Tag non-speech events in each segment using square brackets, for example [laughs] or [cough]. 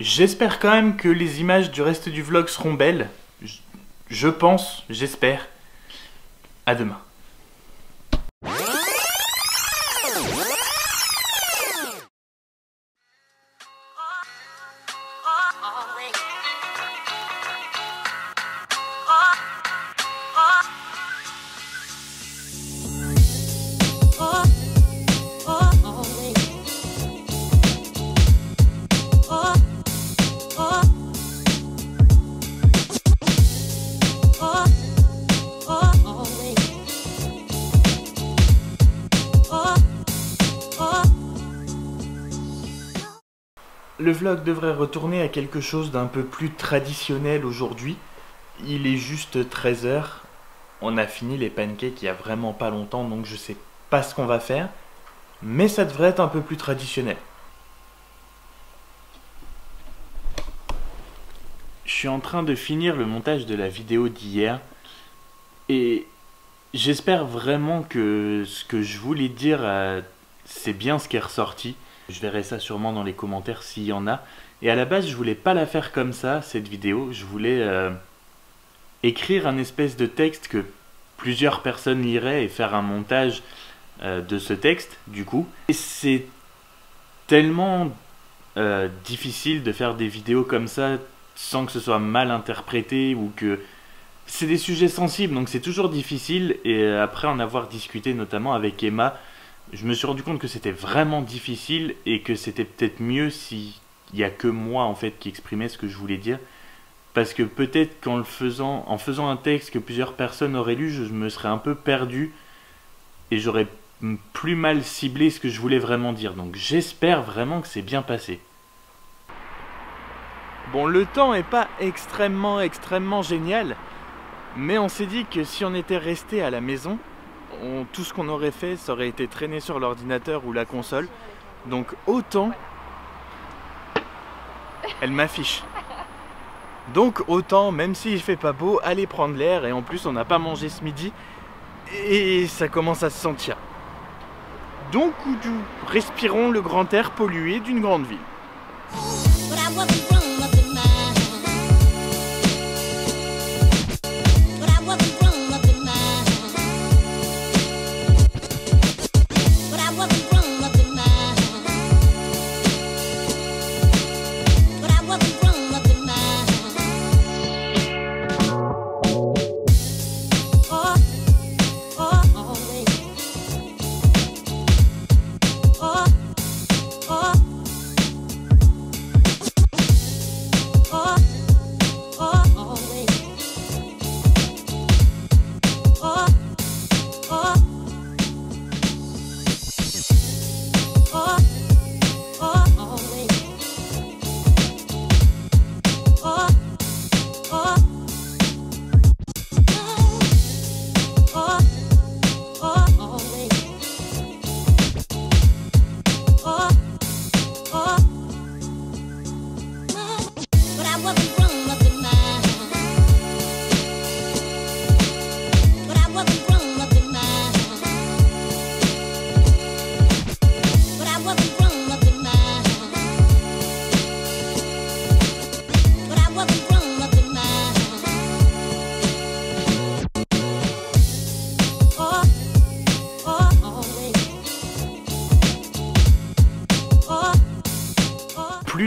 J'espère quand même que les images du reste du vlog seront belles. Je pense, j'espère. À demain. Le vlog devrait retourner à quelque chose d'un peu plus traditionnel aujourd'hui. Il est juste 13h. On a fini les pancakes il y a vraiment pas longtemps, donc je sais pas ce qu'on va faire. Mais ça devrait être un peu plus traditionnel. Je suis en train de finir le montage de la vidéo d'hier. Et j'espère vraiment que ce que je voulais dire, euh, c'est bien ce qui est ressorti. Je verrai ça sûrement dans les commentaires s'il y en a. Et à la base, je voulais pas la faire comme ça, cette vidéo. Je voulais euh, écrire un espèce de texte que plusieurs personnes liraient et faire un montage euh, de ce texte, du coup. Et c'est tellement euh, difficile de faire des vidéos comme ça sans que ce soit mal interprété ou que... C'est des sujets sensibles, donc c'est toujours difficile. Et après en avoir discuté notamment avec Emma, je me suis rendu compte que c'était vraiment difficile et que c'était peut-être mieux s'il n'y a que moi en fait qui exprimais ce que je voulais dire. Parce que peut-être qu'en le faisant, en faisant un texte que plusieurs personnes auraient lu, je me serais un peu perdu et j'aurais plus mal ciblé ce que je voulais vraiment dire. Donc j'espère vraiment que c'est bien passé. Bon, le temps est pas extrêmement, extrêmement génial, mais on s'est dit que si on était resté à la maison, tout ce qu'on aurait fait, ça aurait été traîné sur l'ordinateur ou la console. Donc autant, elle m'affiche. Donc autant, même s'il fait pas beau, aller prendre l'air. Et en plus, on n'a pas mangé ce midi. Et ça commence à se sentir. Donc, respirons le grand air pollué d'une grande ville. what we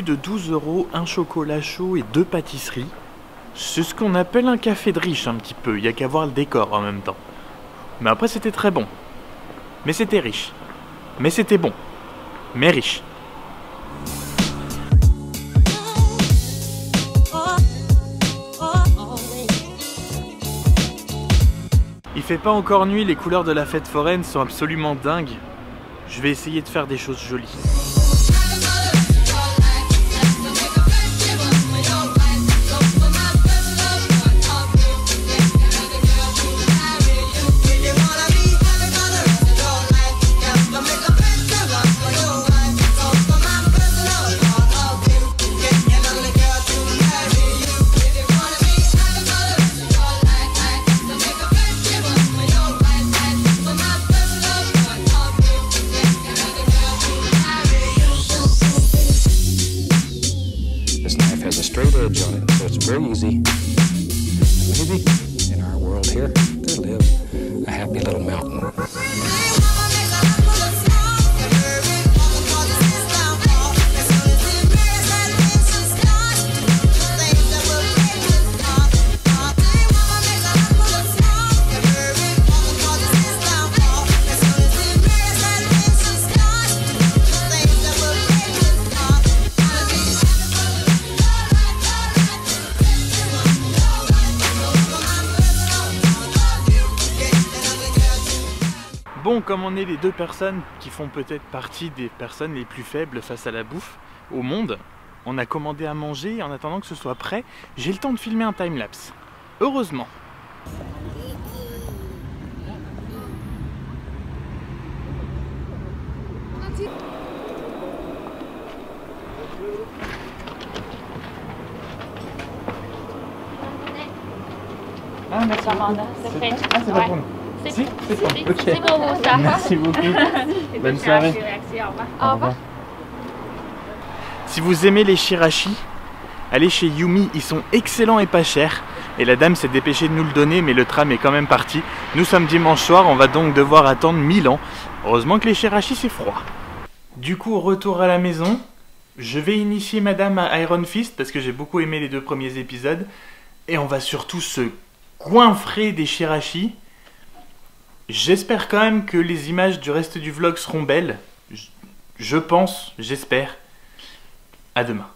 de 12 euros, un chocolat chaud et deux pâtisseries. C'est ce qu'on appelle un café de riche un petit peu, il y a qu'à voir le décor en même temps. Mais après c'était très bon. Mais c'était riche. Mais c'était bon. Mais riche. Il fait pas encore nuit, les couleurs de la fête foraine sont absolument dingues. Je vais essayer de faire des choses jolies. Our world here, there live a happy little mountain. Bon, comme on est les deux personnes qui font peut-être partie des personnes les plus faibles face à la bouffe au monde, on a commandé à manger et en attendant que ce soit prêt, j'ai le temps de filmer un timelapse. Heureusement. Ah, merci fait. Ah, c'est pas Ouais. pour nous. C'est Si, c'est bon. Merci beaucoup. [laughs] Et Bonne puis, soirée. merci, merci, au revoir. Au revoir. Si vous aimez les shirashi, allez chez Yumi, ils sont excellents et pas chers. Et la dame s'est dépêchée de nous le donner, mais le tram est quand même parti. Nous sommes dimanche soir, on va donc devoir attendre 1000 ans. Heureusement que les shirashi c'est froid. Du coup, retour à la maison. Je vais initier madame à Iron Fist parce que j'ai beaucoup aimé les deux premiers épisodes. Et on va surtout se coinfrer des shirashi. J'espère quand même que les images du reste du vlog seront belles. Je- pense, j'espère. À demain.